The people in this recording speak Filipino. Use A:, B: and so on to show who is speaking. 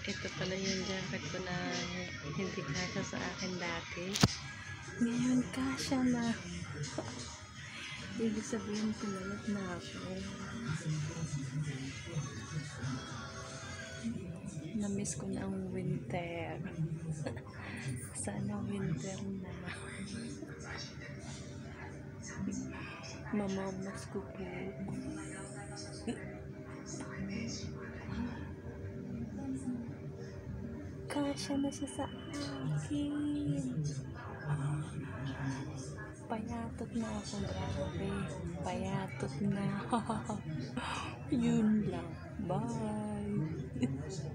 A: Ito pala yung jacket ko na hindi kasya sa akin dati. Ngayon kasya na. Ibig sabihin pinalot na ako. Namiss ko na ang winter. Sana winter na. Mamamas ko po. Kasya na siya sa akin. Payatot na ako, grabe. Payatot na. Yun lang. Bye.